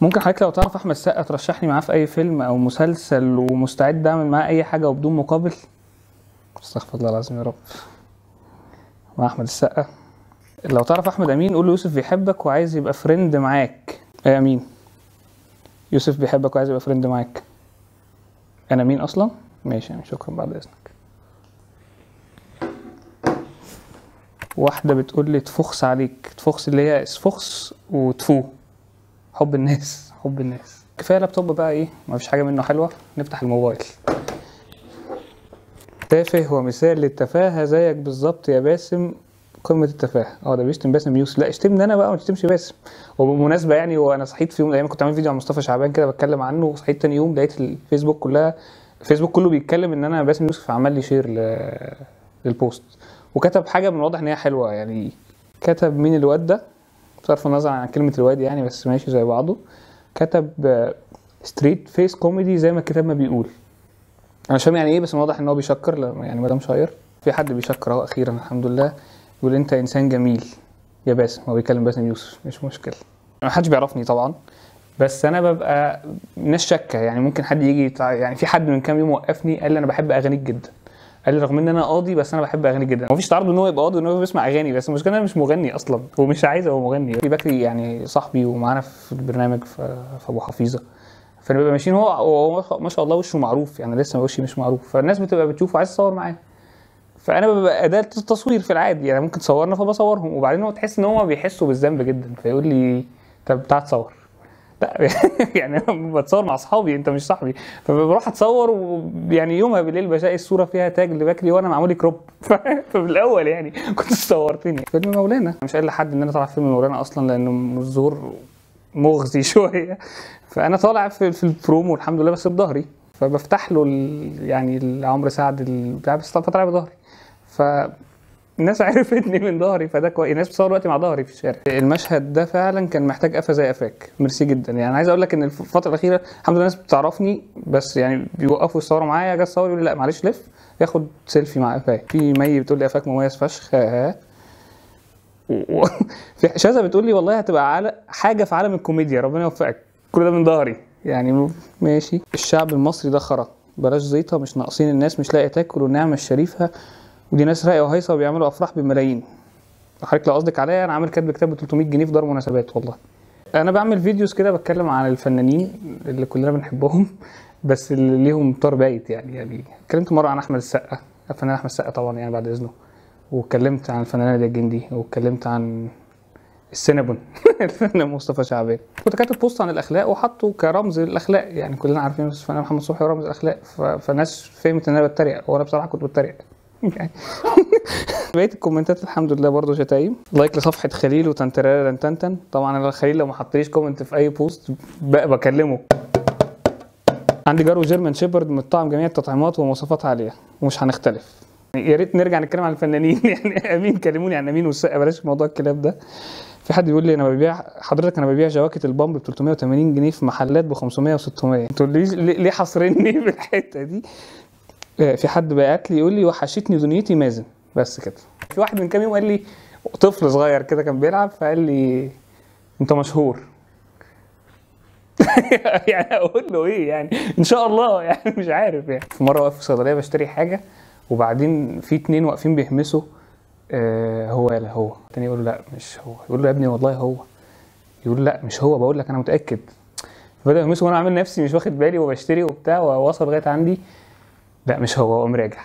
ممكن حضرتك لو تعرف أحمد السقا ترشحني معاه في أي فيلم أو مسلسل ومستعد أعمل معاه أي حاجة وبدون مقابل؟ استغفر الله العظيم يا رب. مع أحمد السقا. لو تعرف أحمد أمين قول له يوسف بيحبك وعايز يبقى friend معاك. إيه أمين؟ يوسف بيحبك وعايز يبقى friend معاك. أنا مين أصلا؟ ماشي يعني شكرا بعد إذنك. واحدة بتقول لي تفخس عليك. تفخس اللي هي اسفخس وتفو حب الناس حب الناس. كفاية لابتوب بقى إيه؟ مفيش حاجة منه حلوة. نفتح الموبايل. تافه ومثال للتفاهة زيك بالظبط يا باسم. قمة التفاهة. آه ده بيشتم باسم يوسف. لا اشتمني أنا بقى ما تشتمش باسم. وبالمناسبه يعني وأنا صحيت في يوم الأيام كنت عامل فيديو عن مصطفى شعبان كده بتكلم عنه وصحيت تاني يوم لقيت الفيسبوك كلها الفيسبوك كله بيتكلم إن أنا باسم يوسف عمل لي share ل... لل post وكتب حاجة من الواضح إن هي حلوة. يعني كتب مين الواد ده؟ بصرف النظر عن كلمة الواد يعني بس ماشي زي بعضه. كتب straight face comedy زي ما الكتاب ما بيقول. أنا مش فاهم يعني إيه بس واضح إن هو بيشكر يعني مدام share. في حد بيشكر أهو أخيرا الحمد لله. يقول أنت إنسان جميل. يا باسم هو بيكلم باسم يوسف. مش مشكلة. ما حدش بيعرفني طبعا. بس أنا ببقى ناس شاكة يعني ممكن حد يجي يعني في حد من كام يوم وقفني قال لي أنا بحب أغانيك جدا. قال لي رغم إن أنا قاضي بس أنا بحب اغانيك جدا. مفيش تعارض إن هو يبقى قاضي وإن هو بيسمع أغاني بس المشكلة إن أنا مش مغني أصلا ومش عايز أبقى مغني. بكري يعني صاحبي ومعانا في البرنامج في أبو حفيظة. فنبقى ماشيين هو هو ما شاء الله وشه معروف يعني لسه وشي مش معروف. فالناس بتبقى بتشوفه عايز تصور معاه فأنا ببقى أداة التصوير في العادي يعني ممكن تصورنا فبصورهم وبعدين هو تحس إن هم بيحسوا بالذنب جدا. فيقول لي طب تعال تصور. لا يعني أنا بتصور مع أصحابي أنت مش صاحبي. فبروح أتصور ويعني يومها بالليل بلاقي الصورة فيها tag لبكري وأنا معمول لي crop ففي الأول يعني كنت صورتني. فيلم مولانا. مش قايل لحد إن أنا طالع في فيلم مولانا أصلا لأنه الظهور مغزي شوية. فأنا طالع في, في البرومو الحمد لله بس بظهري. فبفتح له يعني عمرو سعد البتاع بس طالع بظهري. ف الناس عرفتني من ظهري فده كويس الناس بتصور وقتي مع ظهري في الشارع. المشهد ده فعلا كان محتاج قفا زي قفاك. ميرسي جدا. يعني عايز أقول لك إن الف- الفترة الأخيرة الحمد لله الناس بتعرفني بس يعني بيوقفوا يصوروا معايا أجي اصور يقول لي لا معلش لف ياخد سيلفي مع قفاك. في مي بتقول لي قفاك مميز فشخ. في شاذة بتقول لي والله هتبقى عل... حاجة في عالم الكوميديا ربنا يوفقك. كل ده من ظهري. يعني ماشي. الشعب المصري ده خرا. بلاش زيطة مش ناقصين الناس مش لاقية تاكل والنعمة الشريفة ودي ناس رايقه وهيصه وبيعملوا أفراح بملايين. حضرتك لو قصدك عليا أنا عامل كتب كتاب ب 300 جنيه في دار مناسبات والله. أنا بعمل videos كده بتكلم عن الفنانين اللي كلنا بنحبهم بس اللي ليهم طار بايت يعني. يعني اتكلمت مرة عن أحمد السقا الفنان أحمد السقا طبعا يعني بعد إذنه. واتكلمت عن الفنانة نادية الجندي واتكلمت عن السينابون الفنان مصطفى شعبان. كنت كاتب post عن الأخلاق وحطه كرمز للأخلاق. يعني كلنا عارفين الفنان محمد صبحي هو رمز الأخلاق فالناس فهمت إن أنا بتريق وأنا بصراحة كنت بتريق. يعني بقية الكومنتات الحمد لله برضه شتايم. like لصفحة خليل وتنترارا تنتن. طبعا أنا خليل لو ما حطليش comment في أي post بكلمه. عندي جرو German Shepherd مطعم جميع التطعيمات ومواصفات عالية. ومش هنختلف. يا ريت نرجع نتكلم عن الفنانين. يعني أمين كلموني عن أمين والسقا. بلاش موضوع الكلاب ده. في حد بيقول لي أنا ببيع حضرتك أنا ببيع جواكت ال pump ب 380 جنيه في محلات ب 500 و600 أنتوا ليه ليه حاصريني في الحتة دي؟ في حد بعت لي يقول لي وحشتني دنيتي مازن. بس كده. في واحد من كام يوم قال لي طفل صغير كده كان بيلعب فقال لي أنت مشهور. يعني أقول له إيه يعني؟ إن شاء الله يعني مش عارف يعني. في مرة واقف في صيدلية بشتري حاجة وبعدين في اتنين واقفين بيهمسوا آه هو يلا هو. التاني يقول له لا مش هو. يقول له يا ابني والله هو. يقول لا مش هو. بقول لك أنا متأكد. فبدا يهمسوا وأنا عامل نفسي مش واخد بالي وبشتري وبتاع ووصل لغاية عندي. لا مش هو قام راجع